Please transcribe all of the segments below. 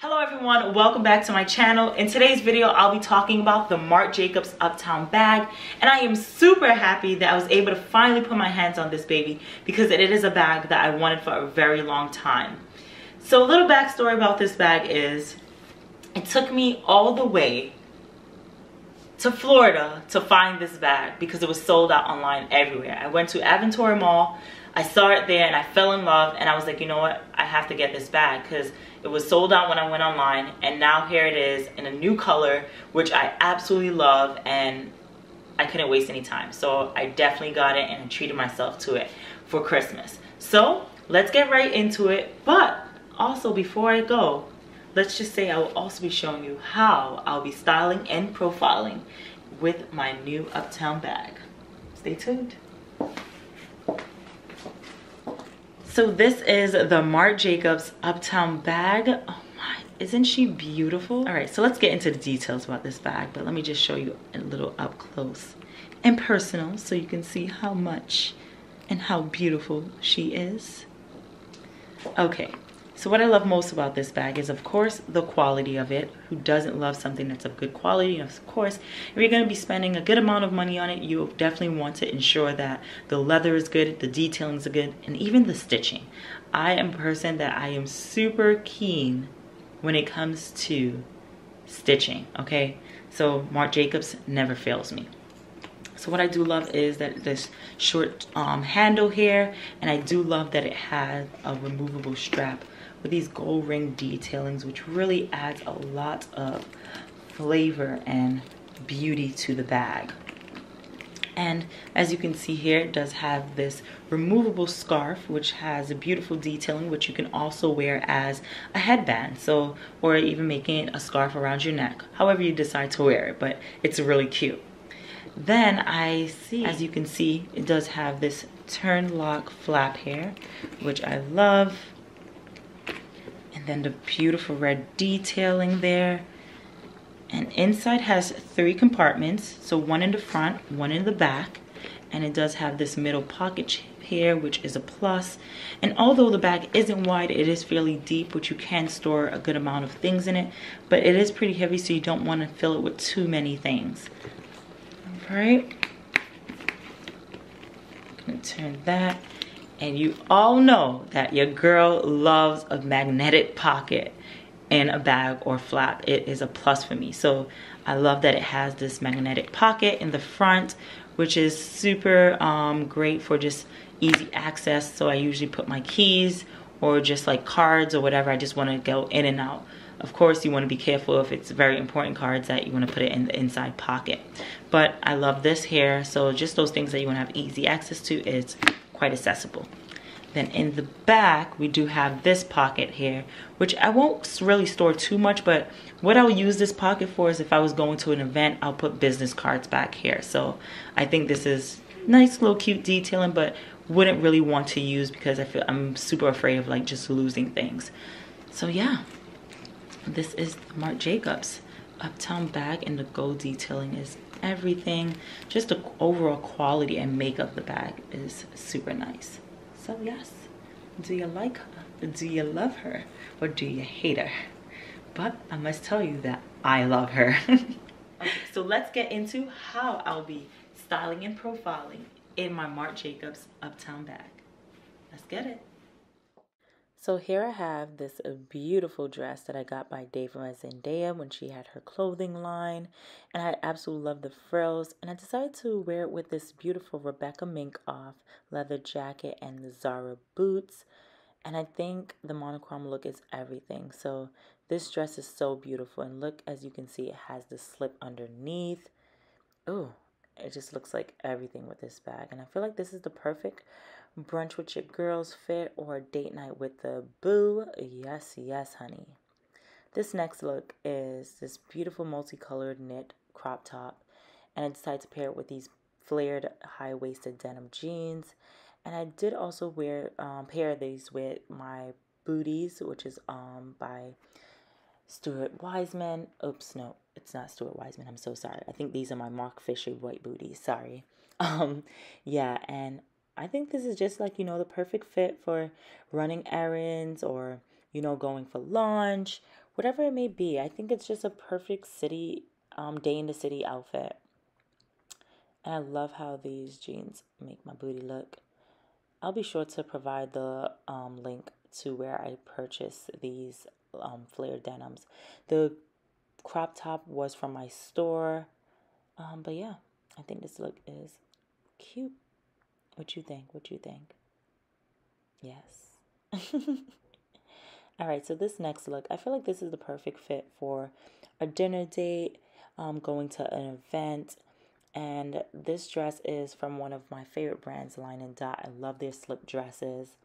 Hello everyone, welcome back to my channel. In today's video, I'll be talking about the Marc Jacobs Uptown bag. And I am super happy that I was able to finally put my hands on this baby because it is a bag that I wanted for a very long time. So a little backstory about this bag is, it took me all the way to Florida to find this bag because it was sold out online everywhere. I went to Aventura Mall, I saw it there and I fell in love and I was like, you know what, I have to get this bag because it was sold out when I went online and now here it is in a new color, which I absolutely love and I couldn't waste any time. So I definitely got it and treated myself to it for Christmas. So let's get right into it. But also before I go, let's just say I will also be showing you how I'll be styling and profiling with my new Uptown bag. Stay tuned. So this is the Marc Jacobs Uptown bag. Oh my, isn't she beautiful? All right, so let's get into the details about this bag, but let me just show you a little up close and personal so you can see how much and how beautiful she is. Okay, so what I love most about this bag is of course the quality of it. Who doesn't love something that's of good quality? Of course, if you're gonna be spending a good amount of money on it, you definitely want to ensure that the leather is good, the detailing is good, and even the stitching. I am a person that I am super keen when it comes to stitching, okay? So Marc Jacobs never fails me. So what I do love is that this short um, handle here, and I do love that it has a removable strap with these gold ring detailings, which really adds a lot of flavor and beauty to the bag. And as you can see here, it does have this removable scarf, which has a beautiful detailing, which you can also wear as a headband. So, or even making a scarf around your neck, however you decide to wear it, but it's really cute. Then I see, as you can see, it does have this turn lock flap here, which I love then the beautiful red detailing there. And inside has three compartments. So one in the front, one in the back. And it does have this middle pocket here, which is a plus. And although the bag isn't wide, it is fairly deep, which you can store a good amount of things in it. But it is pretty heavy, so you don't want to fill it with too many things. All right. Gonna turn that and you all know that your girl loves a magnetic pocket in a bag or flap. It is a plus for me. So I love that it has this magnetic pocket in the front, which is super um, great for just easy access. So I usually put my keys or just like cards or whatever. I just want to go in and out. Of course, you want to be careful if it's very important cards that you want to put it in the inside pocket. But I love this here. So just those things that you want to have easy access to is quite accessible. Then in the back, we do have this pocket here, which I won't really store too much, but what I'll use this pocket for is if I was going to an event, I'll put business cards back here. So I think this is nice little cute detailing, but wouldn't really want to use because I feel I'm super afraid of like just losing things. So yeah, this is Marc Jacobs Uptown bag and the gold detailing is everything. Just the overall quality and makeup of the bag is super nice. So yes, do you like her? Do you love her? Or do you hate her? But I must tell you that I love her. okay, so let's get into how I'll be styling and profiling in my Marc Jacobs Uptown bag. Let's get it. So here I have this uh, beautiful dress that I got by Daya by Zendaya when she had her clothing line. And I absolutely love the frills. And I decided to wear it with this beautiful Rebecca Minkoff leather jacket and the Zara boots. And I think the monochrome look is everything. So this dress is so beautiful. And look, as you can see, it has the slip underneath. Oh, it just looks like everything with this bag. And I feel like this is the perfect brunch with your girls fit or date night with the boo. Yes, yes, honey. This next look is this beautiful multicolored knit crop top. And I decided to pair it with these flared high-waisted denim jeans. And I did also wear um, pair these with my Booties, which is um by Stuart Weitzman. Oops, no, it's not Stuart Weitzman. I'm so sorry. I think these are my Marc Fisher white booties. Sorry. Um, yeah, and I think this is just like, you know, the perfect fit for running errands or, you know, going for lunch, whatever it may be. I think it's just a perfect city, um, day in the city outfit. And I love how these jeans make my booty look. I'll be sure to provide the um, link to where I purchased these um, flared denims. The crop top was from my store. Um, but yeah, I think this look is cute. What you think? What you think? Yes. All right, so this next look, I feel like this is the perfect fit for a dinner date, um, going to an event. And this dress is from one of my favorite brands, Line and Dot. I love their slip dresses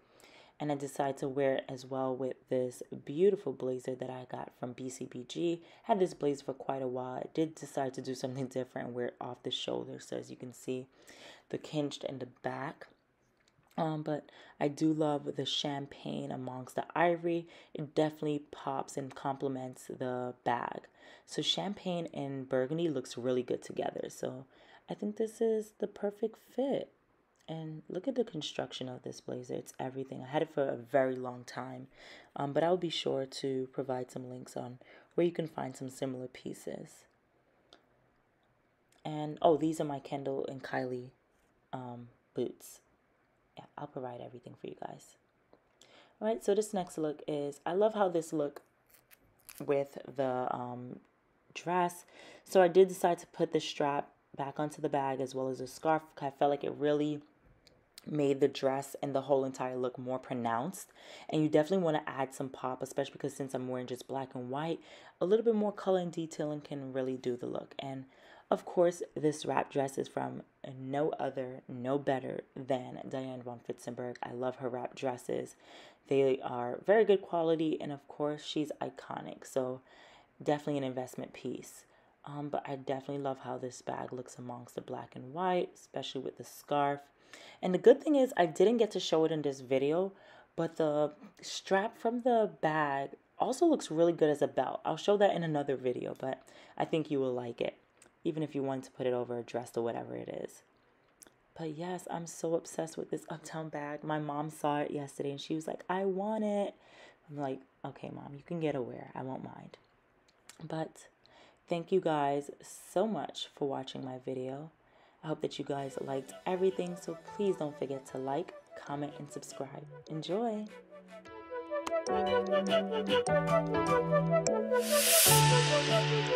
and I decided to wear it as well with this beautiful blazer that I got from BCBG. Had this blazer for quite a while. I did decide to do something different and wear it off the shoulder. So as you can see, the cinched in the back. Um, but I do love the champagne amongst the ivory. It definitely pops and complements the bag. So champagne and burgundy looks really good together. So I think this is the perfect fit. And look at the construction of this blazer. It's everything. I had it for a very long time. Um, but I'll be sure to provide some links on where you can find some similar pieces. And, oh, these are my Kendall and Kylie um, boots. Yeah, I'll provide everything for you guys. All right, so this next look is, I love how this look with the um, dress. So I did decide to put the strap back onto the bag as well as a scarf. I felt like it really made the dress and the whole entire look more pronounced. And you definitely want to add some pop especially because since I'm wearing just black and white a little bit more color and detailing can really do the look. And of course this wrap dress is from no other no better than Diane von Furstenberg I love her wrap dresses. They are very good quality and of course she's iconic. So definitely an investment piece um, but I definitely love how this bag looks amongst the black and white, especially with the scarf. And the good thing is I didn't get to show it in this video, but the strap from the bag also looks really good as a belt. I'll show that in another video, but I think you will like it, even if you want to put it over a dress or whatever it is. But yes, I'm so obsessed with this Uptown bag. My mom saw it yesterday and she was like, I want it. I'm like, okay, mom, you can get a wear. I won't mind. But Thank you guys so much for watching my video. I hope that you guys liked everything, so please don't forget to like, comment, and subscribe. Enjoy!